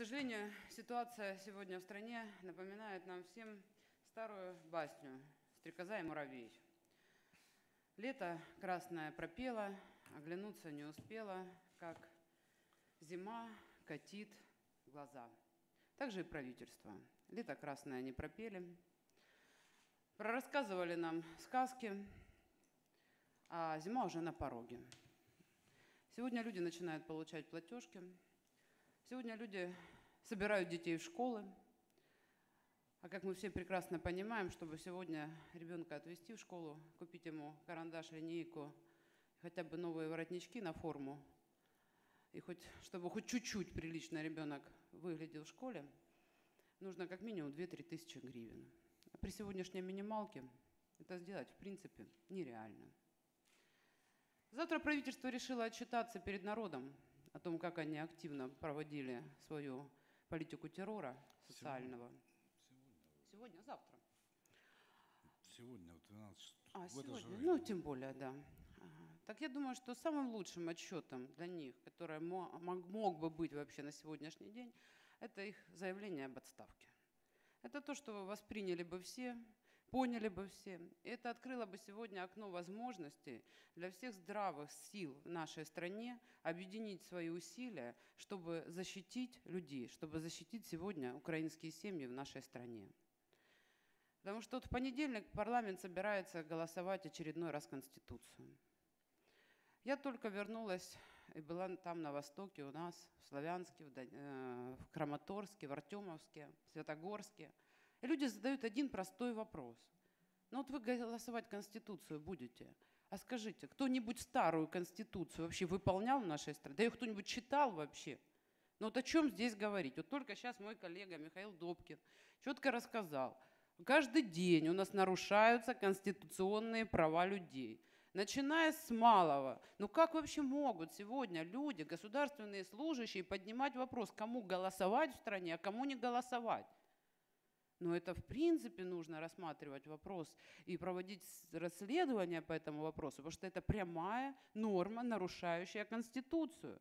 сожалению, ситуация сегодня в стране напоминает нам всем старую басню «Стрекоза и муравей». Лето красное пропело, оглянуться не успела, как зима катит глаза. Также и правительство. Лето красное не пропели. Прорассказывали нам сказки, а зима уже на пороге. Сегодня люди начинают получать платежки. Сегодня люди собирают детей в школы. А как мы все прекрасно понимаем, чтобы сегодня ребенка отвезти в школу, купить ему карандаш, линейку, хотя бы новые воротнички на форму, и хоть, чтобы хоть чуть-чуть прилично ребенок выглядел в школе, нужно как минимум 2-3 тысячи гривен. А при сегодняшней минималке это сделать, в принципе, нереально. Завтра правительство решило отчитаться перед народом о том, как они активно проводили свою политику террора социального. Сегодня. Сегодня, завтра. Сегодня в 12 А, в сегодня? Ну, тем более, да. Так я думаю, что самым лучшим отчетом для них, который мо- мог, мог бы быть вообще на сегодняшний день, это их заявление об отставке. Это то, что восприняли бы все, поняли бы все. Это открыло бы сегодня окно возможностей для всех здравых сил в нашей стране объединить свои усилия, чтобы защитить людей, чтобы защитить сегодня украинские семьи в нашей стране. Потому что вот в понедельник парламент собирается голосовать очередной раз Конституцию. Я только вернулась и была там на востоке у нас, в Славянске, в, э, Краматорске, в Артемовске, в Святогорске. Люди задают один простой вопрос. Ну вот вы голосовать Конституцию будете, а скажите, кто-нибудь старую Конституцию вообще выполнял в нашей стране? Да ее кто-нибудь читал вообще? Ну вот о чем здесь говорить? Вот только сейчас мой коллега Михаил Добкин четко рассказал. Каждый день у нас нарушаются конституционные права людей. Начиная с малого. Ну как вообще могут сегодня люди, государственные служащие, поднимать вопрос, кому голосовать в стране, а кому не голосовать? Но это в принципе нужно рассматривать вопрос и проводить расследование по этому вопросу, потому что это прямая норма, нарушающая Конституцию.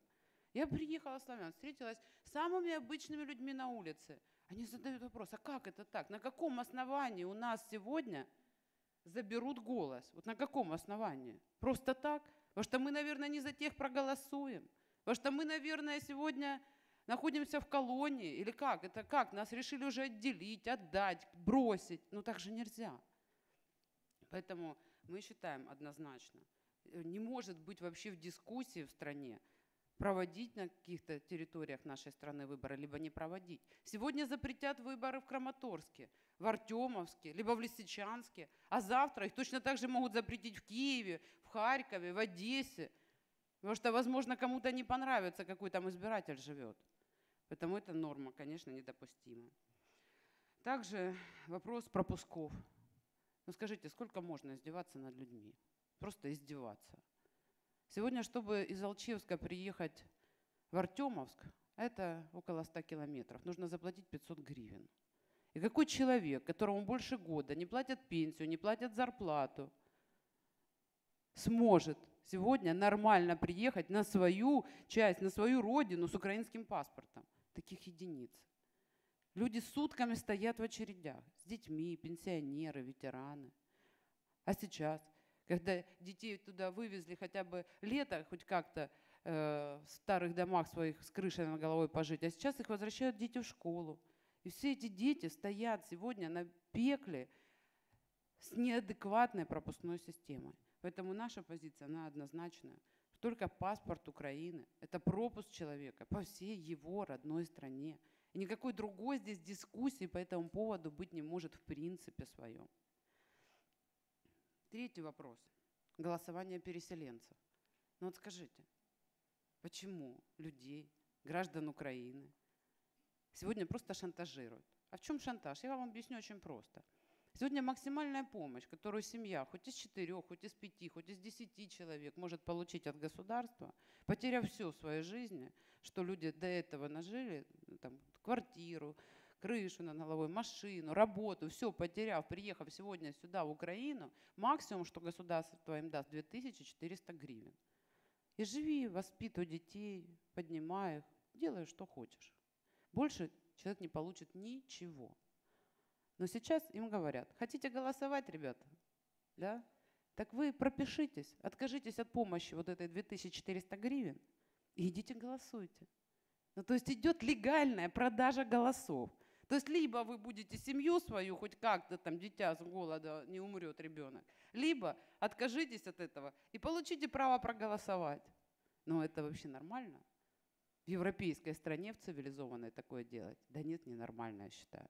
Я приехала в Славян, встретилась с самыми обычными людьми на улице. Они задают вопрос, а как это так? На каком основании у нас сегодня заберут голос? Вот на каком основании? Просто так? Потому что мы, наверное, не за тех проголосуем. Потому что мы, наверное, сегодня находимся в колонии. Или как? Это как? Нас решили уже отделить, отдать, бросить. Ну так же нельзя. Поэтому мы считаем однозначно, э, не может быть вообще в дискуссии в стране проводить на каких-то территориях нашей страны выборы, либо не проводить. Сегодня запретят выборы в Краматорске, в Артемовске, либо в Лисичанске, а завтра их точно так же могут запретить в Киеве, в Харькове, в Одессе, потому что, возможно, кому-то не понравится, какой там избиратель живет. Поэтому эта норма, конечно, недопустима. Также вопрос пропусков. Ну скажите, сколько можно издеваться над людьми? Просто издеваться. Сегодня, чтобы из Алчевска приехать в Артемовск, это около 100 километров, нужно заплатить 500 гривен. И какой человек, которому больше года не платят пенсию, не платят зарплату, сможет сегодня нормально приехать на свою часть, на свою родину с украинским паспортом? Таких единиц. Люди сутками стоят в очередях с детьми, пенсионеры, ветераны. А сейчас, когда детей туда вывезли хотя бы лето, хоть как-то э, в старых домах своих с крышей над головой пожить, а сейчас их возвращают дети в школу. И все эти дети стоят сегодня на пекле с неадекватной пропускной системой. Поэтому наша позиция, она однозначная. Только паспорт Украины – это пропуск человека по всей его родной стране. И никакой другой здесь дискуссии по этому поводу быть не может в принципе своем. Третий вопрос. Голосование переселенцев. Ну вот скажите, почему людей, граждан Украины, сегодня просто шантажируют? А в чем шантаж? Я вам объясню очень просто. Сегодня максимальная помощь, которую семья, хоть из четырех, хоть из пяти, хоть из десяти человек может получить от государства, потеряв все в своей жизни, что люди до этого нажили, ну, там, квартиру, крышу над головой, машину, работу, все потеряв, приехав сегодня сюда, в Украину, максимум, что государство им даст, 2400 гривен. И живи, воспитывай детей, поднимай их, делай, что хочешь. Больше человек не получит ничего. Но сейчас им говорят, хотите голосовать, ребята? Да? Так вы пропишитесь, откажитесь от помощи вот этой 2400 гривен и идите голосуйте. Ну, то есть идет легальная продажа голосов. То есть либо вы будете семью свою, хоть как-то там дитя с голода не умрет ребенок, либо откажитесь от этого и получите право проголосовать. Но это вообще нормально? В европейской стране, в цивилизованной такое делать? Да нет, ненормально, я считаю.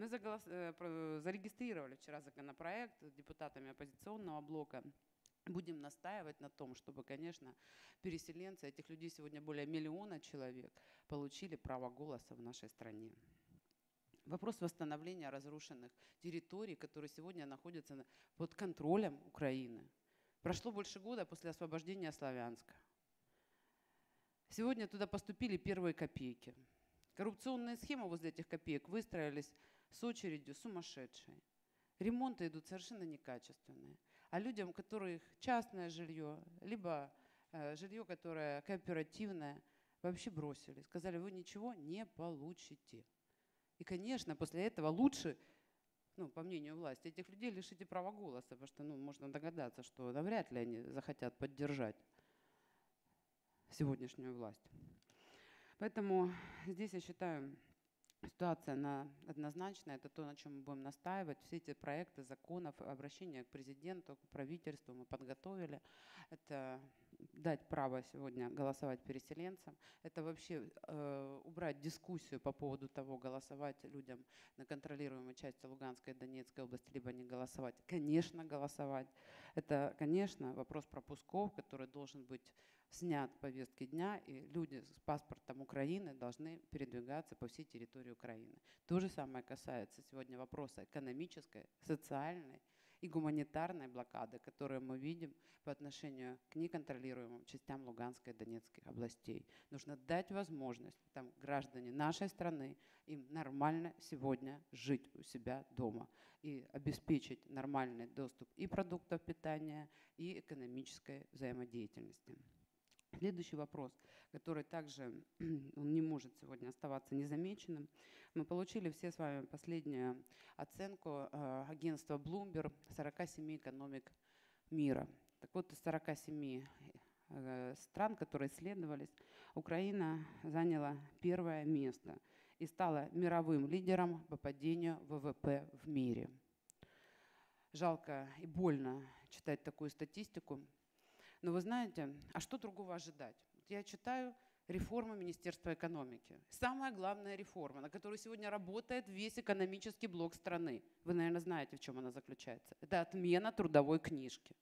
Мы заголос... Э, зарегистрировали вчера законопроект депутатами оппозиционного блока. Будем настаивать на том, чтобы, конечно, переселенцы, этих людей сегодня более миллиона человек, получили право голоса в нашей стране. Вопрос восстановления разрушенных территорий, которые сегодня находятся под контролем Украины. Прошло больше года после освобождения Славянска. Сегодня туда поступили первые копейки. Коррупционные схемы возле этих копеек выстроились с очередью сумасшедшей. Ремонты идут совершенно некачественные. А людям, которых частное жилье, либо э, жилье, которое кооперативное, вообще бросили. Сказали, вы ничего не получите. И, конечно, после этого лучше, ну, по мнению власти, этих людей лишите права голоса, потому что ну, можно догадаться, что навряд ли они захотят поддержать сегодняшнюю власть. Поэтому здесь, я считаю, ситуация она однозначная. Это то, на чем мы будем настаивать. Все эти проекты законов, обращения к президенту, к правительству мы подготовили. Это дать право сегодня голосовать переселенцам. Это вообще э, убрать дискуссию по поводу того, голосовать людям на контролируемой части Луганской и Донецкой области, либо не голосовать. Конечно, голосовать. Это, конечно, вопрос пропусков, который должен быть снят повестки дня, и люди с паспортом Украины должны передвигаться по всей территории Украины. То же самое касается сегодня вопроса экономической, социальной и гуманитарной блокады, которую мы видим по отношению к неконтролируемым частям Луганской и Донецкой областей. Нужно дать возможность там граждане нашей страны им нормально сегодня жить у себя дома и обеспечить нормальный доступ и продуктов питания, и экономической взаимодеятельности. Следующий вопрос, который также он не может сегодня оставаться незамеченным. Мы получили все с вами последнюю оценку э, агентства Bloomberg 47 экономик мира. Так вот, из 47 э, стран, которые исследовались, Украина заняла первое место и стала мировым лидером по падению ВВП в мире. Жалко и больно читать такую статистику, но вы знаете, а что другого ожидать? Я читаю реформу Министерства экономики. Самая главная реформа, на которой сегодня работает весь экономический блок страны. Вы, наверное, знаете, в чем она заключается. Это отмена трудовой книжки.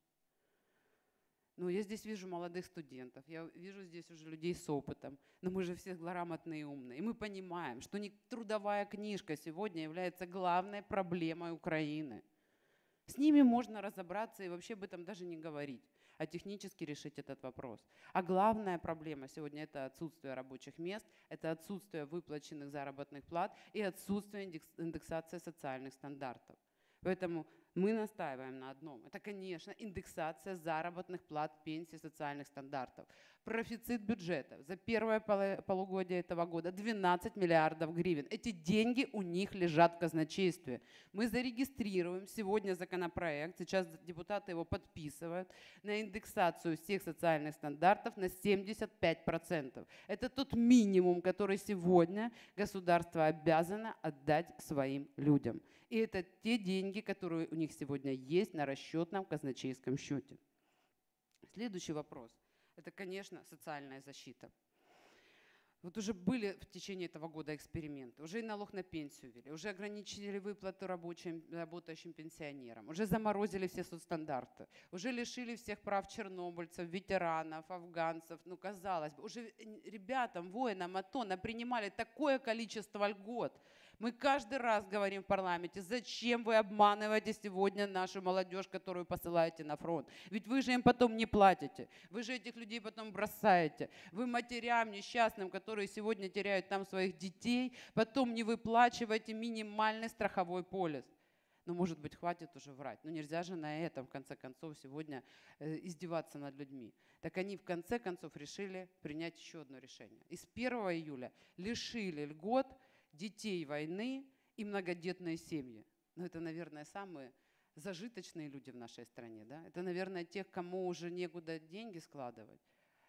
Ну, я здесь вижу молодых студентов, я вижу здесь уже людей с опытом, но мы же все грамотные и умные. И мы понимаем, что не трудовая книжка сегодня является главной проблемой Украины. С ними можно разобраться и вообще об этом даже не говорить а технически решить этот вопрос. А главная проблема сегодня это отсутствие рабочих мест, это отсутствие выплаченных заработных плат и отсутствие индексации социальных стандартов. Поэтому мы настаиваем на одном. Это, конечно, индексация заработных плат, пенсий, социальных стандартов. Профицит бюджета за первое полугодие этого года 12 миллиардов гривен. Эти деньги у них лежат в казначействе. Мы зарегистрируем сегодня законопроект, сейчас депутаты его подписывают, на индексацию всех социальных стандартов на 75%. Это тот минимум, который сегодня государство обязано отдать своим людям. И это те деньги, которые у них сегодня есть на расчетном казначейском счете. Следующий вопрос – это, конечно, социальная защита. Вот уже были в течение этого года эксперименты, уже и налог на пенсию ввели, уже ограничили выплаты рабочим, работающим пенсионерам, уже заморозили все соцстандарты, уже лишили всех прав чернобыльцев, ветеранов, афганцев. Ну, казалось бы, уже ребятам, воинам АТО принимали такое количество льгот, мы каждый раз говорим в парламенте, зачем вы обманываете сегодня нашу молодежь, которую посылаете на фронт? Ведь вы же им потом не платите, вы же этих людей потом бросаете. Вы матерям несчастным, которые сегодня теряют там своих детей, потом не выплачиваете минимальный страховой полис. Ну, может быть, хватит уже врать. Ну, нельзя же на этом, в конце концов, сегодня э, издеваться над людьми. Так они, в конце концов, решили принять еще одно решение. И с 1 июля лишили льгот детей войны и многодетные семьи. Ну, это, наверное, самые зажиточные люди в нашей стране. Да? Это, наверное, тех, кому уже некуда деньги складывать.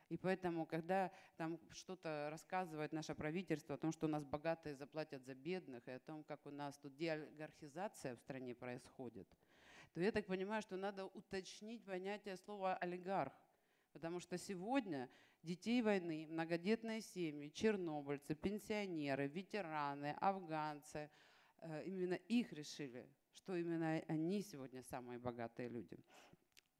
И поэтому, когда там что-то рассказывает наше правительство о том, что у нас богатые заплатят за бедных, и о том, как у нас тут деолигархизация в стране происходит, то я так понимаю, что надо уточнить понятие слова «олигарх». Потому что сегодня детей войны, многодетные семьи, чернобыльцы, пенсионеры, ветераны, афганцы, э, именно их решили, что именно они сегодня самые богатые люди.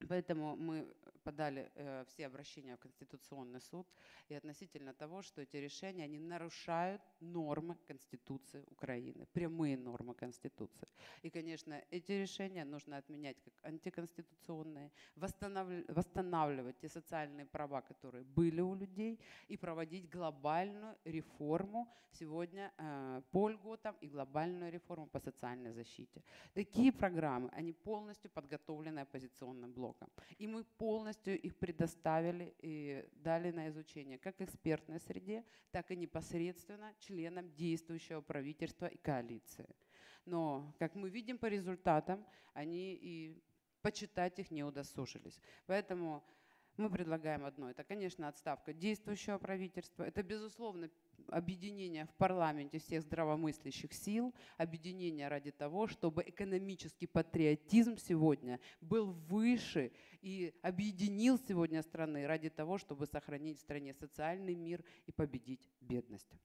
Поэтому мы подали э, все обращения в Конституционный суд и относительно того, что эти решения, они нарушают нормы Конституции Украины, прямые нормы Конституции. И, конечно, эти решения нужно отменять как антиконституционные, восстанавливать, восстанавливать те социальные права, которые были у людей, и проводить глобальную реформу сегодня э, по льготам и глобальную реформу по социальной защите. Такие программы, они полностью подготовлены оппозиционным блоком. И мы полностью их предоставили и дали на изучение как экспертной среде, так и непосредственно членам действующего правительства и коалиции. Но, как мы видим по результатам, они и почитать их не удосужились. Поэтому мы предлагаем одно. Это, конечно, отставка действующего правительства. Это, безусловно, объединение в парламенте всех здравомыслящих сил, объединение ради того, чтобы экономический патриотизм сегодня был выше и объединил сегодня страны ради того, чтобы сохранить в стране социальный мир и победить бедность.